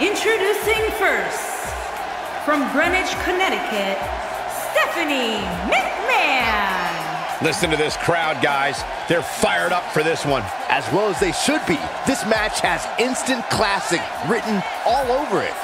Introducing first, from Greenwich, Connecticut, Stephanie McMahon. Listen to this crowd, guys. They're fired up for this one. As well as they should be. This match has instant classic written all over it.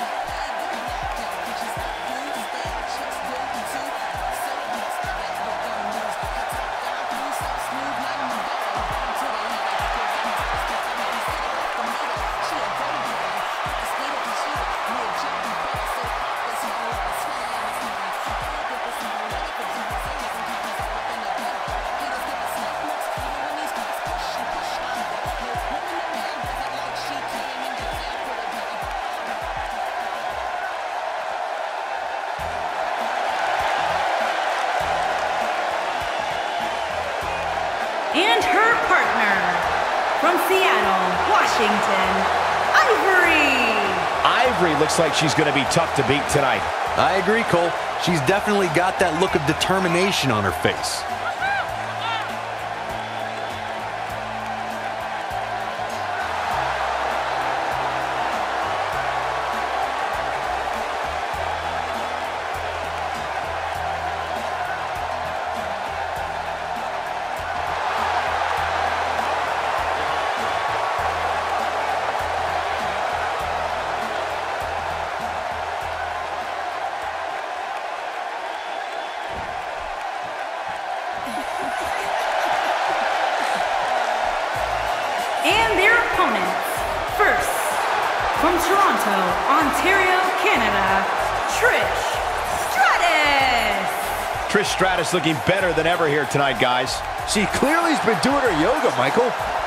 Looks like she's going to be tough to beat tonight. I agree, Cole. She's definitely got that look of determination on her face. Trish Stratus looking better than ever here tonight, guys. She clearly has been doing her yoga, Michael.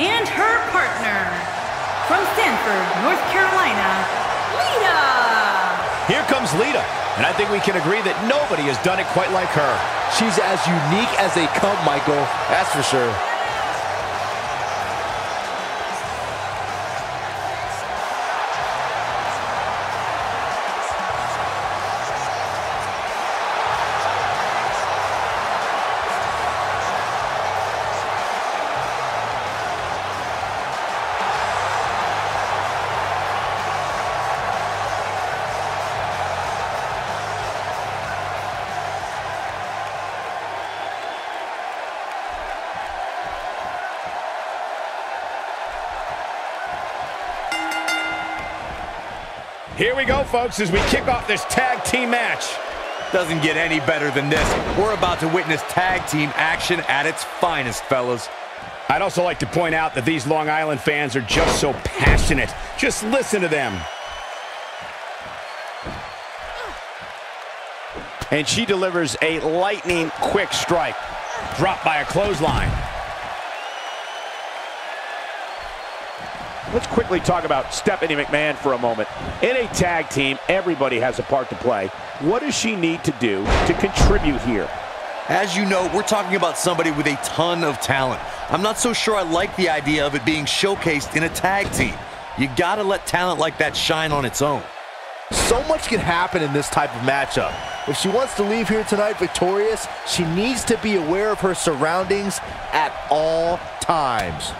And her partner, from Sanford, North Carolina, Lita. Here comes Lita, and I think we can agree that nobody has done it quite like her. She's as unique as they come, Michael. That's for sure. Here we go, folks, as we kick off this tag team match. Doesn't get any better than this. We're about to witness tag team action at its finest, fellas. I'd also like to point out that these Long Island fans are just so passionate. Just listen to them. And she delivers a lightning quick strike. Dropped by a clothesline. Let's quickly talk about Stephanie McMahon for a moment. In a tag team, everybody has a part to play. What does she need to do to contribute here? As you know, we're talking about somebody with a ton of talent. I'm not so sure I like the idea of it being showcased in a tag team. You gotta let talent like that shine on its own. So much can happen in this type of matchup. If she wants to leave here tonight victorious, she needs to be aware of her surroundings at all times.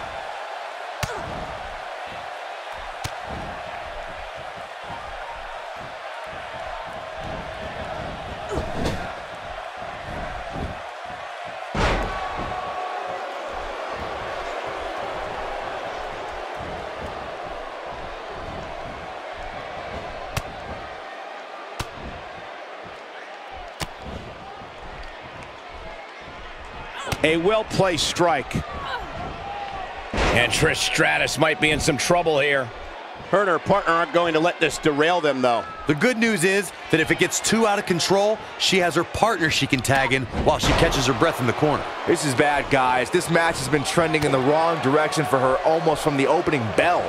A well-placed strike. And Trish Stratus might be in some trouble here. Her and her partner aren't going to let this derail them, though. The good news is that if it gets too out of control, she has her partner she can tag in while she catches her breath in the corner. This is bad, guys. This match has been trending in the wrong direction for her almost from the opening bell.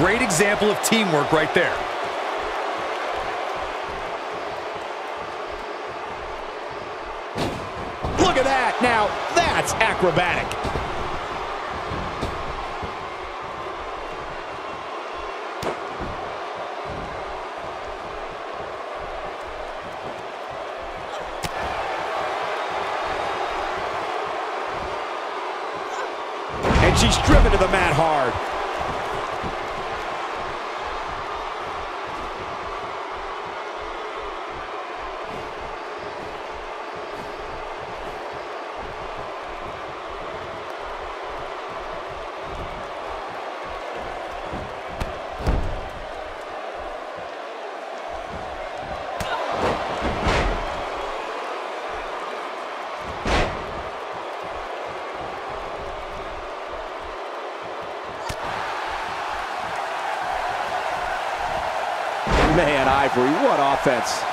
Great example of teamwork right there. Look at that. Now, that's acrobatic. And she's driven to the mat hard. What offense.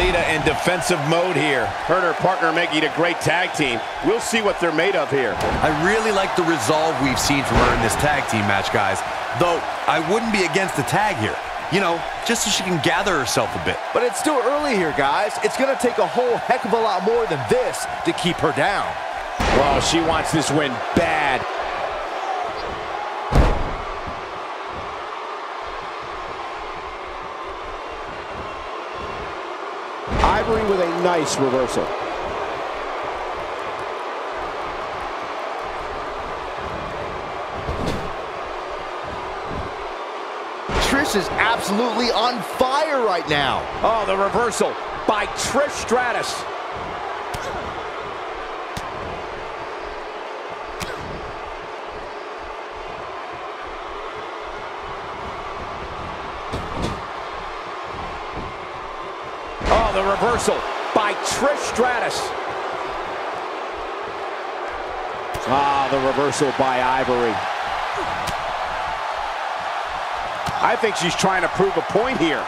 Lita in defensive mode here. Her and her partner making a great tag team. We'll see what they're made of here. I really like the resolve we've seen from her in this tag team match, guys. Though, I wouldn't be against the tag here. You know, just so she can gather herself a bit. But it's still early here, guys. It's going to take a whole heck of a lot more than this to keep her down. Well, she wants this win bad. Ivory with a nice reversal. Trish is absolutely on fire right now. Oh, the reversal by Trish Stratus. Oh, the reversal by Trish Stratus. Ah, the reversal by Ivory. I think she's trying to prove a point here.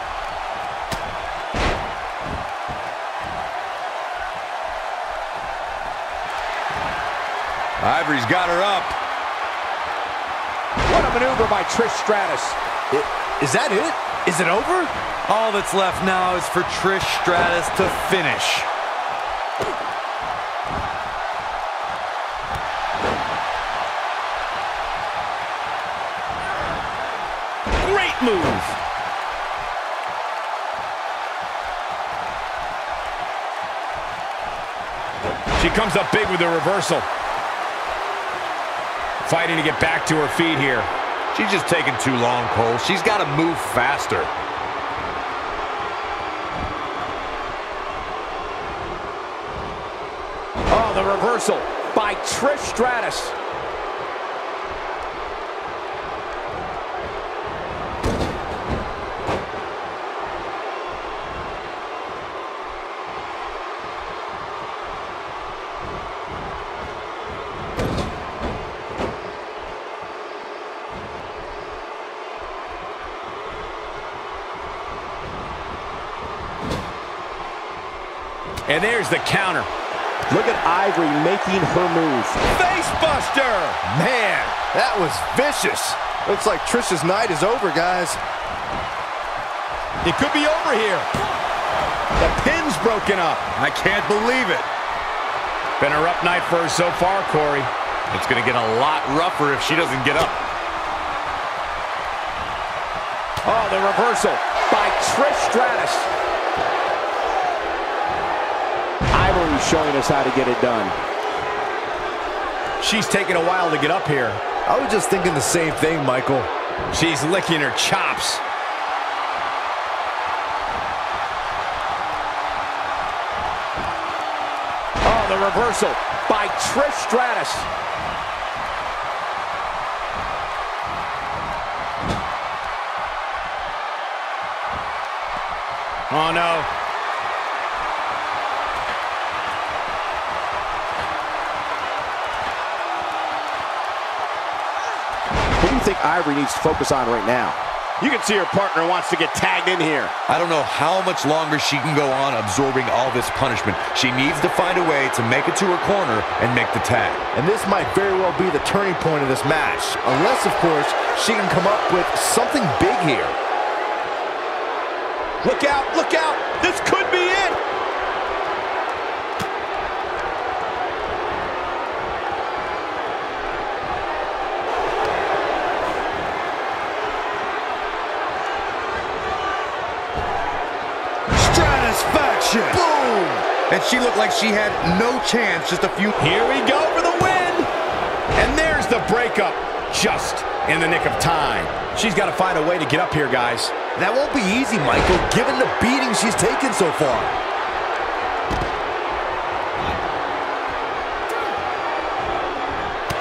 Ivory's got her up. What a maneuver by Trish Stratus. I- Is that it? Is it over? All that's left now is for Trish Stratus to finish. Great move. She comes up big with the reversal. Fighting to get back to her feet here. She's just taking too long, Cole. She's got to move faster. Oh, the reversal by Trish Stratus. And there's the counter. Look at Ivory making her move. Facebuster! Man, that was vicious. Looks like Trish's night is over, guys. It could be over here. The pin's broken up. I can't believe it. Been a rough night for her so far, Corey. It's going to get a lot rougher if she doesn't get up. Oh, the reversal by Trish Stratus. Ivory showing us how to get it done. She's taking a while to get up here. I was just thinking the same thing, Michael. She's licking her chops. Oh, the reversal by Trish Stratus. Oh, no. Ivory needs to focus on right now? You can see her partner wants to get tagged in here. I don't know how much longer she can go on absorbing all this punishment. She needs to find a way to make it to her corner and make the tag. And this might very well be the turning point of this match. Unless, of course, she can come up with something big here. Look out, look out. This could be it. And she looked like she had no chance just a few... Here we go for the win. And there's the breakup. Just in the nick of time. She's got to find a way to get up here, guys. That won't be easy, Michael, given the beating she's taken so far.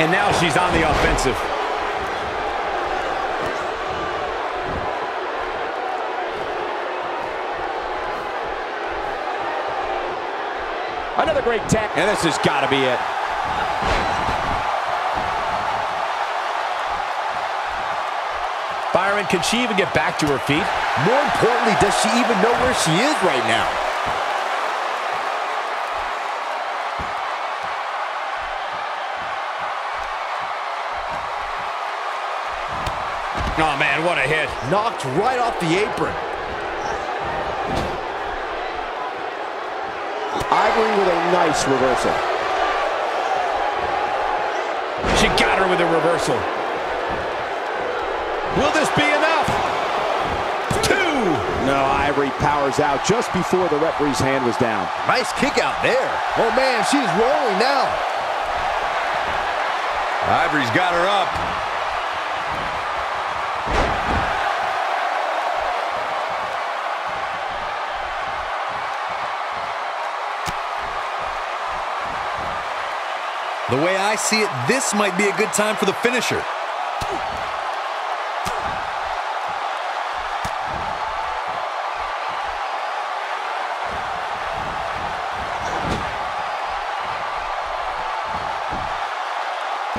And now she's on the offensive. Another great tag. And this has got to be it. Byron, can she even get back to her feet? More importantly, does she even know where she is right now? Oh, man, what a hit. Knocked right off the apron. Ivory with a nice reversal. She got her with a reversal. Will this be enough? Two. No, Ivory powers out just before the referee's hand was down. Nice kick out there. Oh, man, she's rolling now. Ivory's got her up. The way I see it, this might be a good time for the finisher.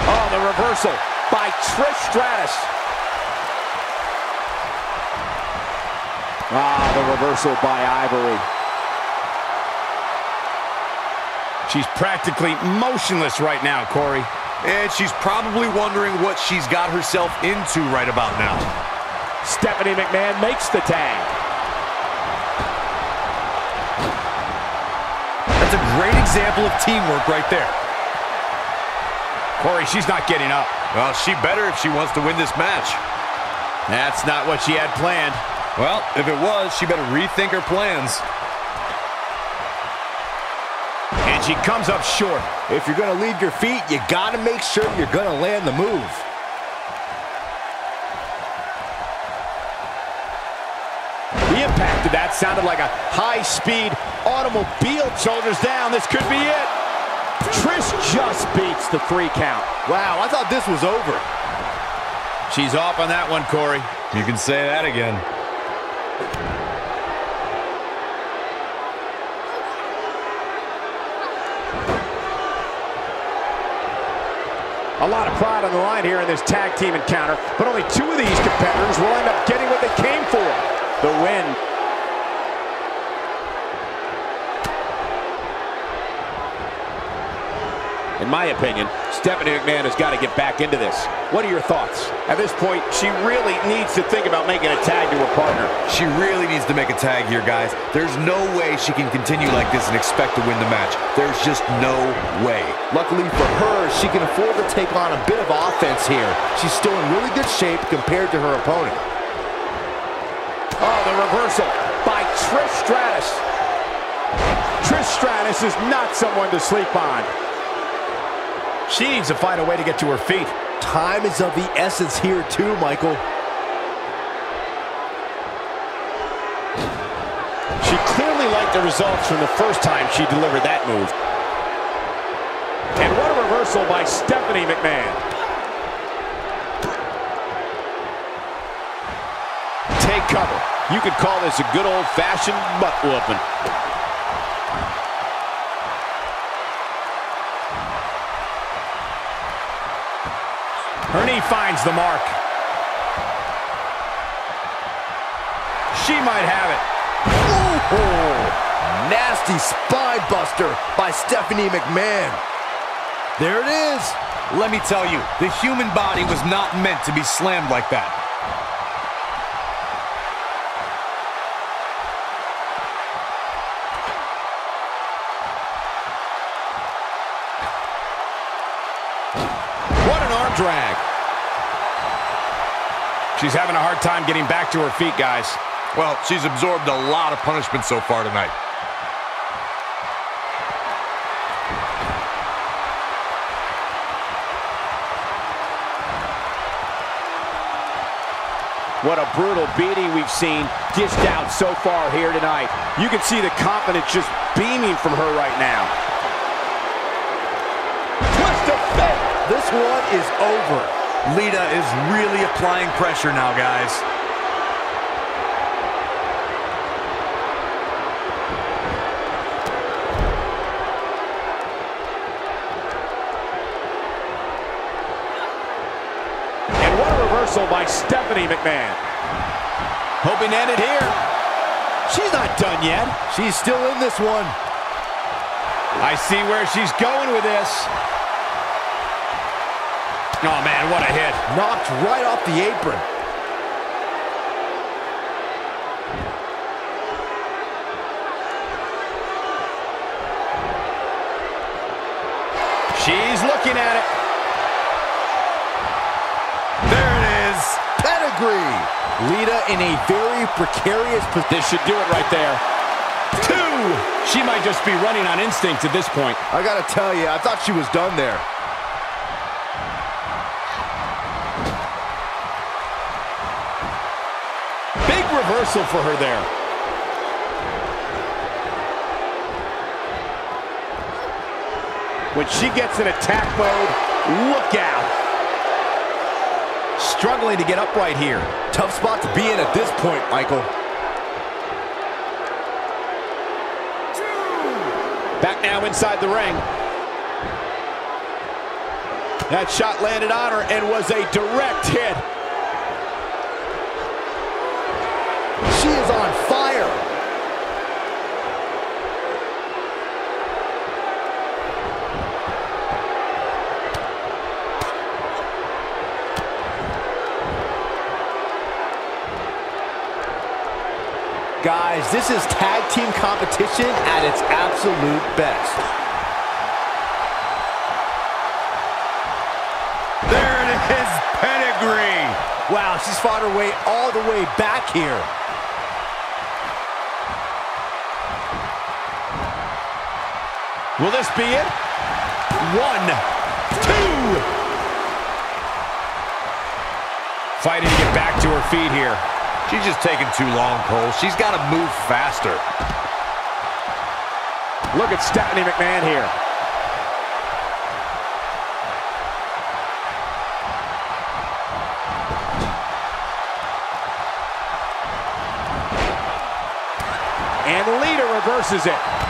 Oh, the reversal by Trish Stratus. Ah, the reversal by Ivory. She's practically motionless right now, Corey. And she's probably wondering what she's got herself into right about now. Stephanie McMahon makes the tag. That's a great example of teamwork right there. Corey, she's not getting up. Well, she better if she wants to win this match. That's not what she had planned. Well, if it was, she better rethink her plans. And she comes up short. If you're going to leave your feet, you got to make sure you're going to land the move. The impact of that sounded like a high-speed automobile. Shoulders down. This could be it. Trish just beats the three count. Wow, I thought this was over. She's off on that one, Corey. You can say that again. A lot of pride on the line here in this tag team encounter, but only two of these competitors will end up getting what they came for, the win. In my opinion, Stephanie McMahon has got to get back into this. What are your thoughts? At this point, she really needs to think about making a tag to her partner. She really needs to make a tag here, guys. There's no way she can continue like this and expect to win the match. There's just no way. Luckily for her, she can afford to take on a bit of offense here. She's still in really good shape compared to her opponent. Oh, the reversal by Trish Stratus. Trish Stratus is not someone to sleep on. She needs to find a way to get to her feet. Time is of the essence here too, Michael. She clearly liked the results from the first time she delivered that move. And what a reversal by Stephanie McMahon. Take cover. You could call this a good old-fashioned butt Her knee finds the mark. She might have it. Oh, nasty spine buster by Stephanie McMahon. There it is. Let me tell you, the human body was not meant to be slammed like that. She's having a hard time getting back to her feet, guys. Well, she's absorbed a lot of punishment so far tonight. What a brutal beating we've seen dished out so far here tonight. You can see the confidence just beaming from her right now. Twist of fate. This one is over. Lita is really applying pressure now, guys. And what a reversal by Stephanie McMahon. Hoping to end it here. She's not done yet. She's still in this one. I see where she's going with this. Oh, man, what a hit. Knocked right off the apron. She's looking at it. There it is. Pedigree. Lita in a very precarious position. This should do it right there. Two. She might just be running on instinct at this point. I gotta tell you, I thought she was done there. Reversal for her there. When she gets in attack mode, look out. Struggling to get upright here. Tough spot to be in at this point, Michael. Back now inside the ring. That shot landed on her and was a direct hit. Fire. Guys, this is tag team competition at its absolute best. There it is. Pedigree. Wow, she's fought her way all the way back here. Will this be it? One, two. Fighting to get back to her feet here. She's just taking too long, Cole. She's got to move faster. Look at Stephanie McMahon here. And Lita reverses it.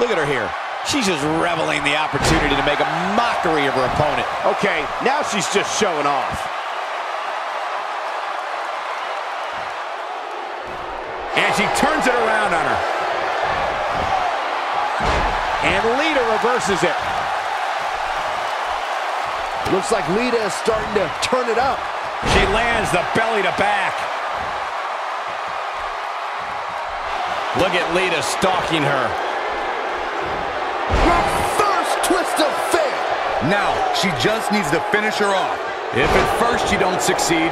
Look at her here. She's just reveling the opportunity to make a mockery of her opponent. Okay, now she's just showing off. And she turns it around on her. And Lita reverses it. Looks like Lita is starting to turn it up. She lands the belly to back. Look at Lita stalking her. Now, she just needs to finish her off. If at first you don't succeed,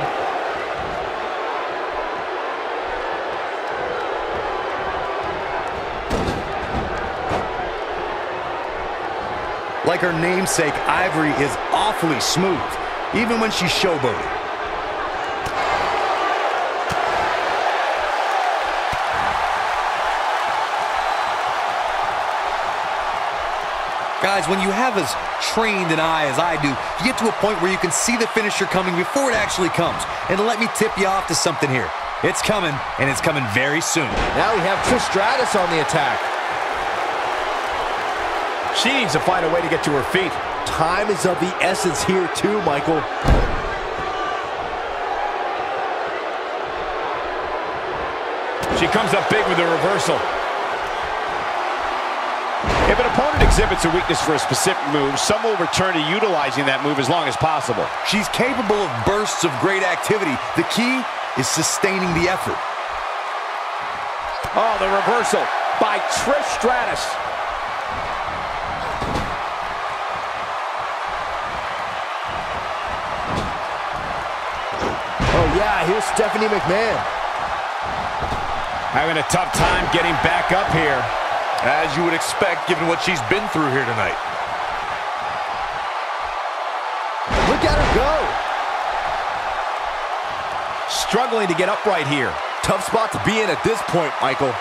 Like her namesake, Ivory is awfully smooth, even when she's showboating. Guys, when you have as trained an eye as I do, you get to a point where you can see the finisher coming before it actually comes. And let me tip you off to something here. It's coming, and it's coming very soon. Now we have Trish Stratus on the attack. She needs to find a way to get to her feet. Time is of the essence here too, Michael. She comes up big with a reversal. If an opponent exhibits a weakness for a specific move, some will return to utilizing that move as long as possible. She's capable of bursts of great activity. The key is sustaining the effort. Oh, the reversal by Trish Stratus. Oh yeah, here's Stephanie McMahon. Having a tough time getting back up here. As you would expect, given what she's been through here tonight. Look at her go. Struggling to get upright here. Tough spot to be in at this point, Michael.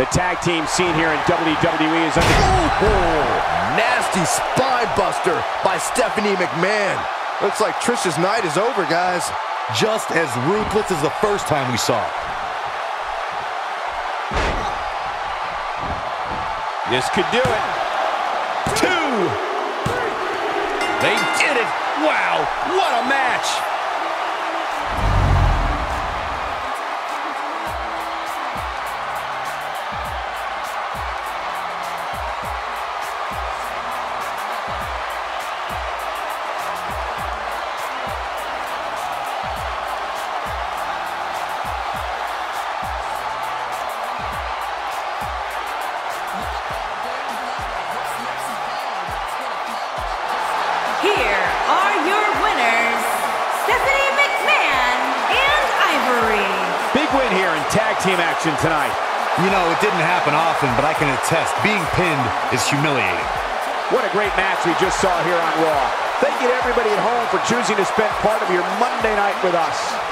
The tag team scene here in WWE is under... Oh, nasty spine buster by Stephanie McMahon. Looks like Trish's night is over, guys. Just as ruthless as the first time we saw it. This could do it. Two. They did it. Wow, what a match. Here are your winners, Stephanie McMahon and Ivory. Big win here in tag team action tonight. You know, it didn't happen often, but I can attest, being pinned is humiliating. What a great match we just saw here on Raw. Thank you to everybody at home for choosing to spend part of your Monday night with us.